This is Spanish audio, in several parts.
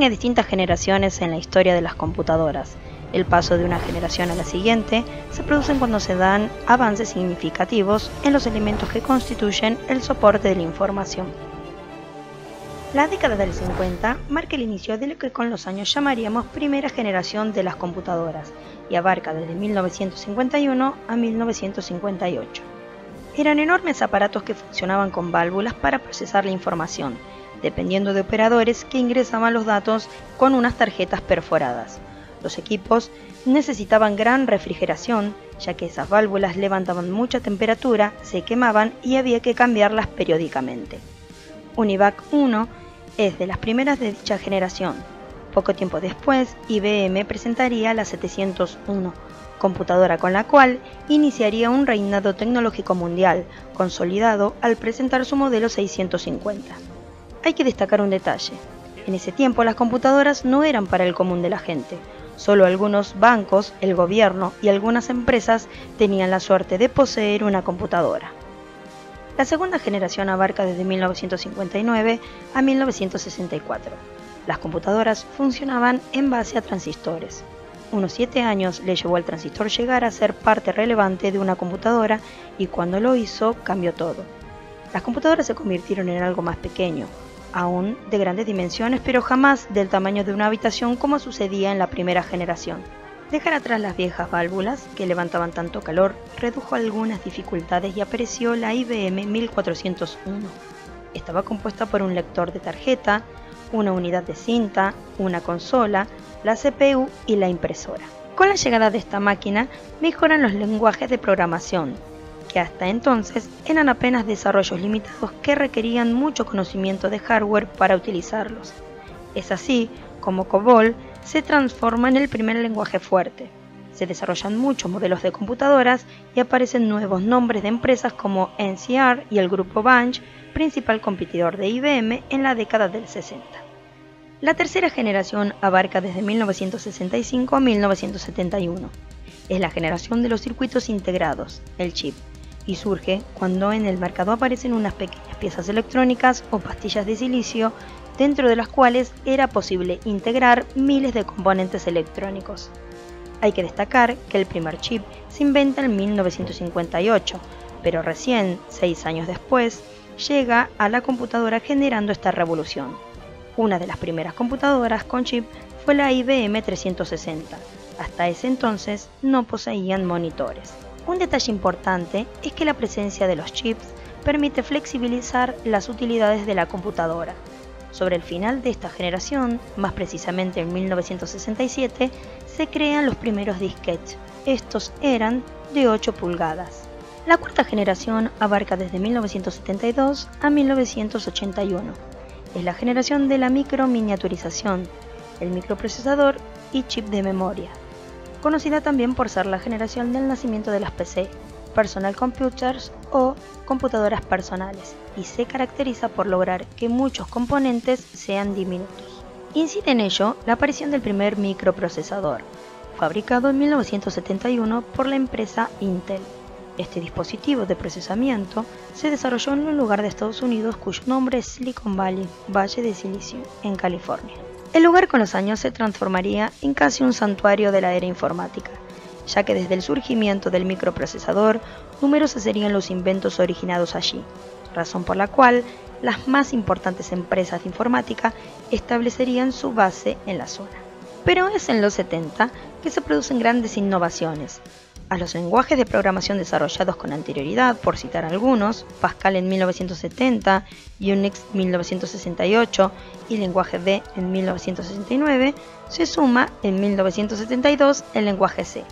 Distinguen distintas generaciones en la historia de las computadoras. El paso de una generación a la siguiente se produce cuando se dan avances significativos en los elementos que constituyen el soporte de la información. La década del 50 marca el inicio de lo que con los años llamaríamos primera generación de las computadoras y abarca desde 1951 a 1958. Eran enormes aparatos que funcionaban con válvulas para procesar la información, dependiendo de operadores que ingresaban los datos con unas tarjetas perforadas. Los equipos necesitaban gran refrigeración, ya que esas válvulas levantaban mucha temperatura, se quemaban y había que cambiarlas periódicamente. Univac 1 es de las primeras de dicha generación. Poco tiempo después, IBM presentaría la 701, computadora con la cual iniciaría un reinado tecnológico mundial, consolidado al presentar su modelo 650. Hay que destacar un detalle. En ese tiempo las computadoras no eran para el común de la gente. Solo algunos bancos, el gobierno y algunas empresas tenían la suerte de poseer una computadora. La segunda generación abarca desde 1959 a 1964. Las computadoras funcionaban en base a transistores. Unos 7 años le llevó al transistor llegar a ser parte relevante de una computadora y cuando lo hizo cambió todo. Las computadoras se convirtieron en algo más pequeño, aún de grandes dimensiones, pero jamás del tamaño de una habitación como sucedía en la primera generación. Dejar atrás las viejas válvulas que levantaban tanto calor redujo algunas dificultades y apareció la IBM 1401. Estaba compuesta por un lector de tarjeta, una unidad de cinta, una consola, la CPU y la impresora. Con la llegada de esta máquina mejoran los lenguajes de programación, que hasta entonces eran apenas desarrollos limitados que requerían mucho conocimiento de hardware para utilizarlos. Es así como COBOL se transforma en el primer lenguaje fuerte. Se desarrollan muchos modelos de computadoras y aparecen nuevos nombres de empresas como NCR y el grupo Bunch, principal competidor de IBM en la década del 60. La tercera generación abarca desde 1965 a 1971. Es la generación de los circuitos integrados, el chip, y surge cuando en el mercado aparecen unas pequeñas piezas electrónicas o pastillas de silicio dentro de las cuales era posible integrar miles de componentes electrónicos. Hay que destacar que el primer chip se inventa en 1958, pero recién, seis años después, llega a la computadora generando esta revolución. Una de las primeras computadoras con chip fue la IBM 360. Hasta ese entonces no poseían monitores. Un detalle importante es que la presencia de los chips permite flexibilizar las utilidades de la computadora. Sobre el final de esta generación, más precisamente en 1967, se crean los primeros disquetes. Estos eran de 8 pulgadas. La cuarta generación abarca desde 1972 a 1981. Es la generación de la microminiaturización, el microprocesador y chip de memoria conocida también por ser la generación del nacimiento de las PC, personal computers o computadoras personales, y se caracteriza por lograr que muchos componentes sean diminutos. Incide en ello la aparición del primer microprocesador, fabricado en 1971 por la empresa Intel. Este dispositivo de procesamiento se desarrolló en un lugar de Estados Unidos cuyo nombre es Silicon Valley, Valle de Silicio, en California. El lugar con los años se transformaría en casi un santuario de la era informática, ya que desde el surgimiento del microprocesador, numerosos serían los inventos originados allí, razón por la cual las más importantes empresas de informática establecerían su base en la zona. Pero es en los 70 que se producen grandes innovaciones, a los lenguajes de programación desarrollados con anterioridad, por citar algunos, Pascal en 1970, Unix 1968 y lenguaje D en 1969, se suma en 1972 el lenguaje C.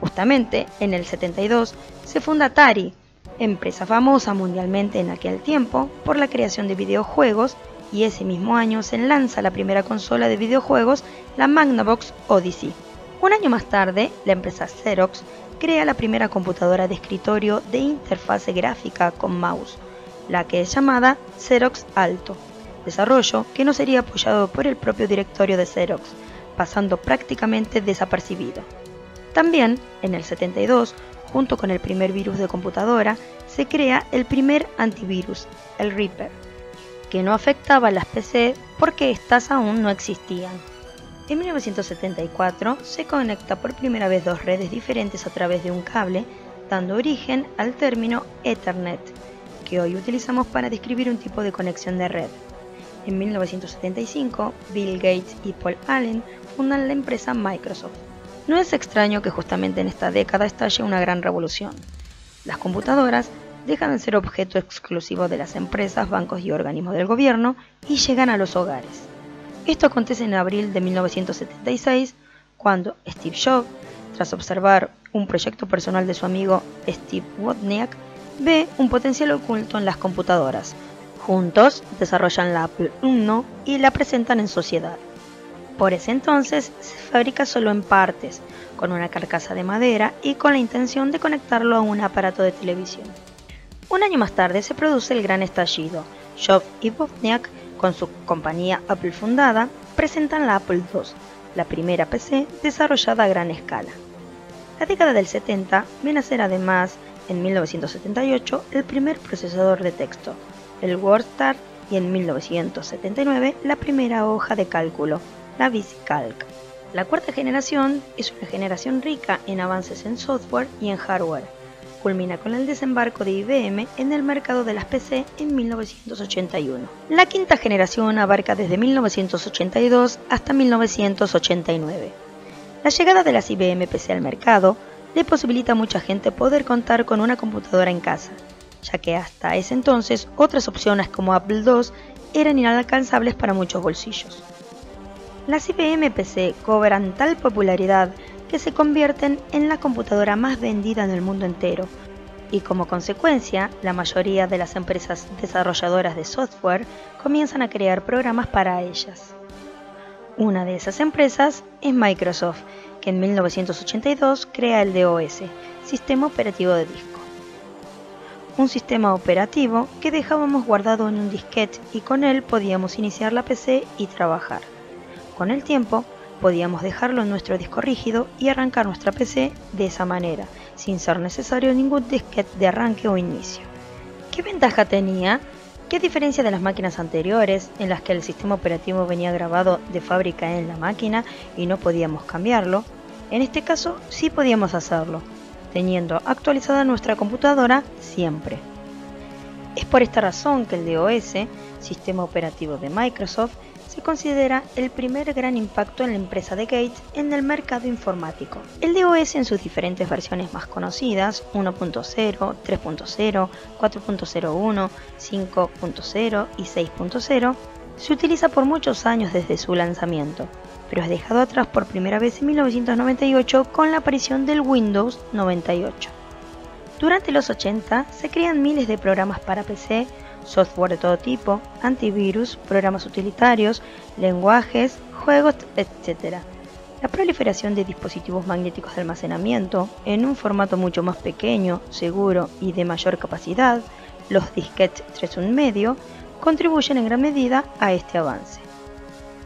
Justamente en el 72 se funda Atari, empresa famosa mundialmente en aquel tiempo por la creación de videojuegos y ese mismo año se lanza la primera consola de videojuegos, la Magnavox Odyssey. Un año más tarde, la empresa Xerox crea la primera computadora de escritorio de interfase gráfica con mouse, la que es llamada Xerox Alto, desarrollo que no sería apoyado por el propio directorio de Xerox, pasando prácticamente desapercibido. También, en el 72, junto con el primer virus de computadora, se crea el primer antivirus, el Reaper. que no afectaba a las PC porque éstas aún no existían. En 1974 se conecta por primera vez dos redes diferentes a través de un cable, dando origen al término Ethernet, que hoy utilizamos para describir un tipo de conexión de red. En 1975, Bill Gates y Paul Allen fundan la empresa Microsoft. No es extraño que justamente en esta década estalle una gran revolución. Las computadoras dejan de ser objeto exclusivo de las empresas, bancos y organismos del gobierno y llegan a los hogares. Esto acontece en abril de 1976, cuando Steve Jobs, tras observar un proyecto personal de su amigo Steve Wozniak, ve un potencial oculto en las computadoras. Juntos desarrollan la Apple I y la presentan en sociedad. Por ese entonces se fabrica solo en partes, con una carcasa de madera y con la intención de conectarlo a un aparato de televisión. Un año más tarde se produce el gran estallido. Jobs y Wozniak, con su compañía Apple fundada, presentan la Apple II, la primera PC desarrollada a gran escala. La década del 70 viene a ser además, en 1978, el primer procesador de texto, el WordStar, y en 1979 la primera hoja de cálculo, la VisiCalc. La cuarta generación es una generación rica en avances en software y en hardware. Culmina con el desembarco de IBM en el mercado de las PC en 1981. La quinta generación abarca desde 1982 hasta 1989. La llegada de las IBM PC al mercado le posibilita a mucha gente poder contar con una computadora en casa, ya que hasta ese entonces otras opciones como Apple II eran inalcanzables para muchos bolsillos. Las IBM PC cobran tal popularidad se convierten en la computadora más vendida en el mundo entero, y como consecuencia, la mayoría de las empresas desarrolladoras de software comienzan a crear programas para ellas. Una de esas empresas es Microsoft, que en 1982 crea el DOS, Sistema Operativo de Disco. Un sistema operativo que dejábamos guardado en un disquete y con él podíamos iniciar la PC y trabajar. Con el tiempo, podíamos dejarlo en nuestro disco rígido y arrancar nuestra PC de esa manera, sin ser necesario ningún disquete de arranque o inicio. ¿Qué ventaja tenía? ¿Qué diferencia de las máquinas anteriores, en las que el sistema operativo venía grabado de fábrica en la máquina y no podíamos cambiarlo? En este caso sí podíamos hacerlo, teniendo actualizada nuestra computadora siempre. Es por esta razón que el DOS, sistema operativo de Microsoft, se considera el primer gran impacto en la empresa de Gates en el mercado informático. El DOS en sus diferentes versiones más conocidas, 1.0, 3.0, 4.01, 5.0 y 6.0, se utiliza por muchos años desde su lanzamiento, pero es dejado atrás por primera vez en 1998 con la aparición del Windows 98. Durante los 80 se crean miles de programas para PC software de todo tipo, antivirus, programas utilitarios, lenguajes, juegos, etc. La proliferación de dispositivos magnéticos de almacenamiento en un formato mucho más pequeño, seguro y de mayor capacidad, los disquetes 3.1 medio, contribuyen en gran medida a este avance.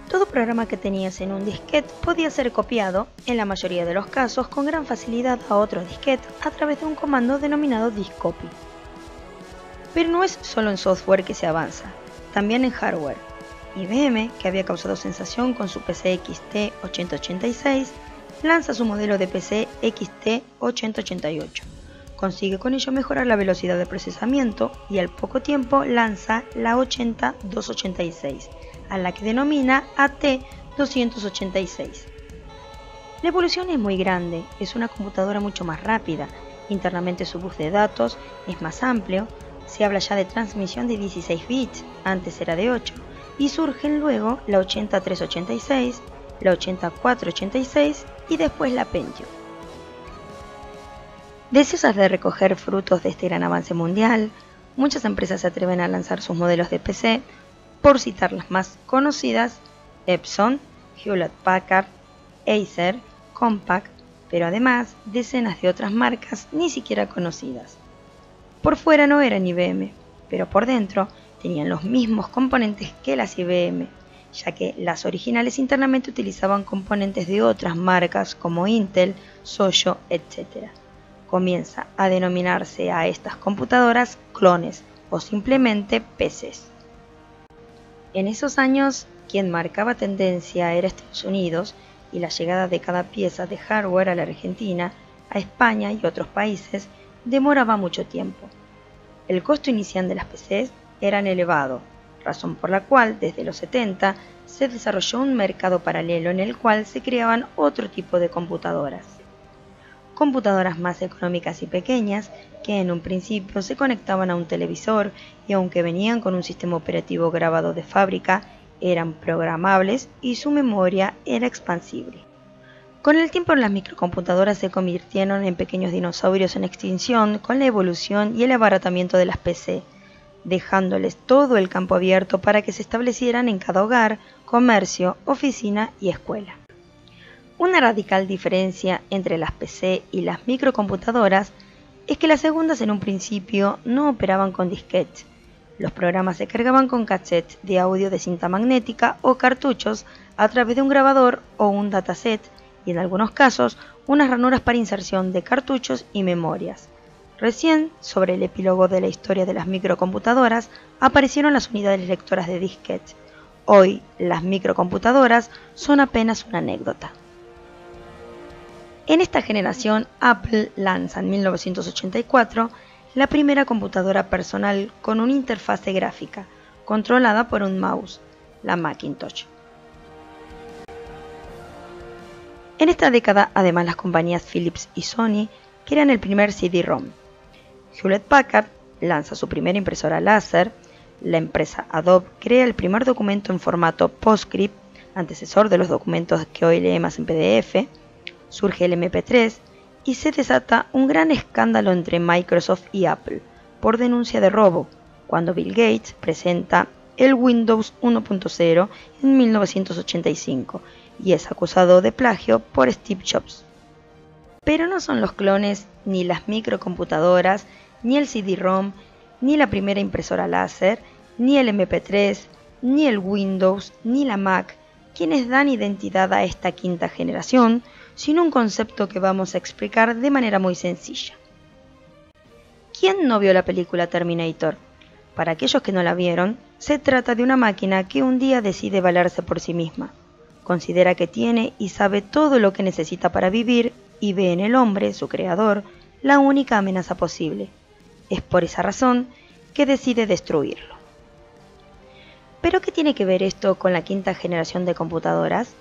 Todo programa que tenías en un disquete podía ser copiado, en la mayoría de los casos, con gran facilidad a otro disquete a través de un comando denominado diskcopy. Pero no es solo en software que se avanza, también en hardware. IBM, que había causado sensación con su PC XT 8086, lanza su modelo de PC XT 8088. Consigue con ello mejorar la velocidad de procesamiento y al poco tiempo lanza la 80286, a la que denomina AT286. La evolución es muy grande, es una computadora mucho más rápida, internamente su bus de datos es más amplio, se habla ya de transmisión de 16 bits, antes era de 8, y surgen luego la 8386, la 8486 y después la Pentium. Deseosas de recoger frutos de este gran avance mundial, muchas empresas se atreven a lanzar sus modelos de PC, por citar las más conocidas, Epson, Hewlett Packard, Acer, Compaq, pero además decenas de otras marcas ni siquiera conocidas. Por fuera no eran IBM, pero por dentro tenían los mismos componentes que las IBM, ya que las originales internamente utilizaban componentes de otras marcas como Intel, Soyo, etc. Comienza a denominarse a estas computadoras clones o simplemente PCs. En esos años, quien marcaba tendencia era Estados Unidos y la llegada de cada pieza de hardware a la Argentina, a España y otros países demoraba mucho tiempo. El costo inicial de las PCs era elevado, razón por la cual desde los 70 se desarrolló un mercado paralelo en el cual se creaban otro tipo de computadoras. Computadoras más económicas y pequeñas que en un principio se conectaban a un televisor y aunque venían con un sistema operativo grabado de fábrica, eran programables y su memoria era expansible. Con el tiempo las microcomputadoras se convirtieron en pequeños dinosaurios en extinción con la evolución y el abaratamiento de las PC, dejándoles todo el campo abierto para que se establecieran en cada hogar, comercio, oficina y escuela. Una radical diferencia entre las PC y las microcomputadoras es que las segundas en un principio no operaban con disquetes. Los programas se cargaban con cassettes de audio de cinta magnética o cartuchos a través de un grabador o un dataset y en algunos casos unas ranuras para inserción de cartuchos y memorias. Recién, sobre el epílogo de la historia de las microcomputadoras, aparecieron las unidades lectoras de disquete. Hoy, las microcomputadoras son apenas una anécdota. En esta generación, Apple lanza en 1984 la primera computadora personal con una interfase gráfica, controlada por un mouse, la Macintosh. En esta década, además, las compañías Philips y Sony crean el primer CD-ROM, Hewlett Packard lanza su primera impresora láser, la empresa Adobe crea el primer documento en formato PostScript, antecesor de los documentos que hoy leemos en PDF, surge el MP3 y se desata un gran escándalo entre Microsoft y Apple por denuncia de robo, cuando Bill Gates presenta el Windows 1.0 en 1985 y es acusado de plagio por Steve Jobs. Pero no son los clones ni las microcomputadoras, ni el CD-ROM, ni la primera impresora láser, ni el MP3, ni el Windows, ni la Mac, quienes dan identidad a esta quinta generación, sino un concepto que vamos a explicar de manera muy sencilla. ¿Quién no vio la película Terminator? Para aquellos que no la vieron, se trata de una máquina que un día decide valerse por sí misma. Considera que tiene y sabe todo lo que necesita para vivir y ve en el hombre, su creador, la única amenaza posible. Es por esa razón que decide destruirlo. ¿Pero qué tiene que ver esto con la quinta generación de computadoras?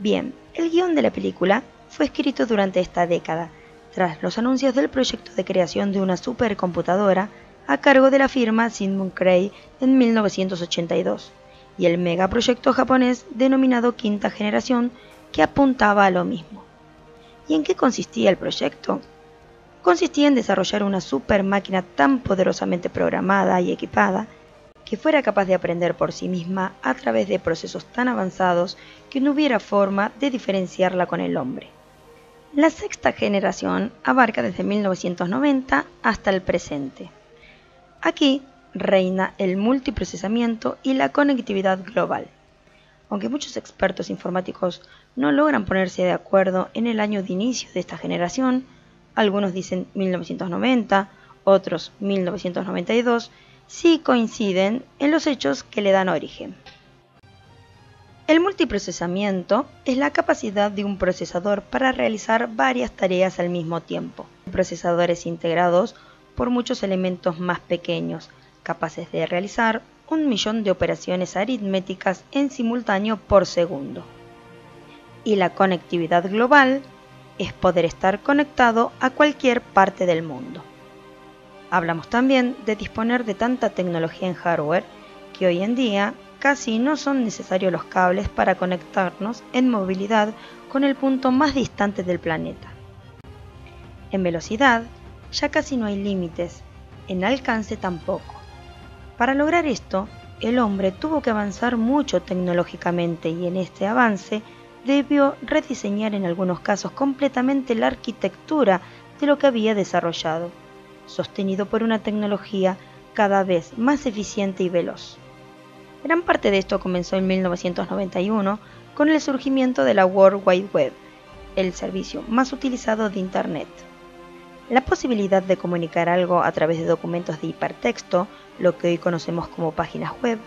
Bien, el guion de la película fue escrito durante esta década, tras los anuncios del proyecto de creación de una supercomputadora a cargo de la firma Sigmund Cray en 1982 y el megaproyecto japonés denominado Quinta Generación que apuntaba a lo mismo. ¿Y en qué consistía el proyecto? Consistía en desarrollar una super máquina tan poderosamente programada y equipada que fuera capaz de aprender por sí misma a través de procesos tan avanzados que no hubiera forma de diferenciarla con el hombre. La sexta generación abarca desde 1990 hasta el presente. Aquí reina el multiprocesamiento y la conectividad global. Aunque muchos expertos informáticos no logran ponerse de acuerdo en el año de inicio de esta generación, algunos dicen 1990, otros 1992, sí coinciden en los hechos que le dan origen. El multiprocesamiento es la capacidad de un procesador para realizar varias tareas al mismo tiempo. Procesadores integrados por muchos elementos más pequeños, capaces de realizar un millón de operaciones aritméticas en simultáneo por segundo. Y la conectividad global es poder estar conectado a cualquier parte del mundo. Hablamos también de disponer de tanta tecnología en hardware que hoy en día casi no son necesarios los cables para conectarnos en movilidad con el punto más distante del planeta. En velocidad ya casi no hay límites, en alcance tampoco. Para lograr esto, el hombre tuvo que avanzar mucho tecnológicamente y en este avance debió rediseñar en algunos casos completamente la arquitectura de lo que había desarrollado, sostenido por una tecnología cada vez más eficiente y veloz. Gran parte de esto comenzó en 1991 con el surgimiento de la World Wide Web, el servicio más utilizado de Internet. La posibilidad de comunicar algo a través de documentos de hipertexto, lo que hoy conocemos como páginas web,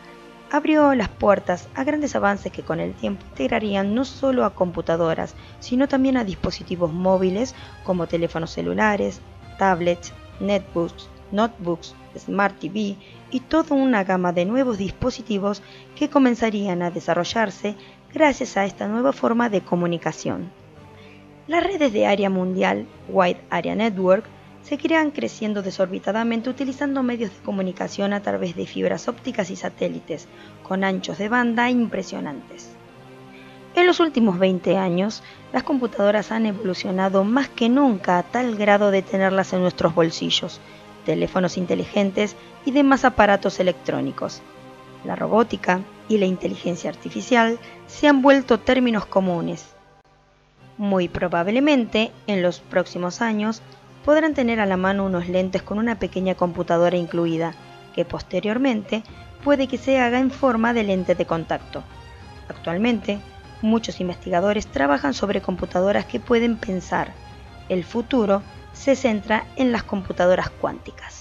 abrió las puertas a grandes avances que con el tiempo integrarían no solo a computadoras, sino también a dispositivos móviles como teléfonos celulares, tablets, netbooks, notebooks, Smart TV y toda una gama de nuevos dispositivos que comenzarían a desarrollarse gracias a esta nueva forma de comunicación. Las redes de área mundial, Wide Area Network, seguirán creciendo desorbitadamente utilizando medios de comunicación a través de fibras ópticas y satélites, con anchos de banda impresionantes. En los últimos 20 años, las computadoras han evolucionado más que nunca a tal grado de tenerlas en nuestros bolsillos, teléfonos inteligentes y demás aparatos electrónicos. La robótica y la inteligencia artificial se han vuelto términos comunes. Muy probablemente, en los próximos años, podrán tener a la mano unos lentes con una pequeña computadora incluida, que posteriormente puede que se haga en forma de lente de contacto. Actualmente, muchos investigadores trabajan sobre computadoras que pueden pensar. El futuro se centra en las computadoras cuánticas.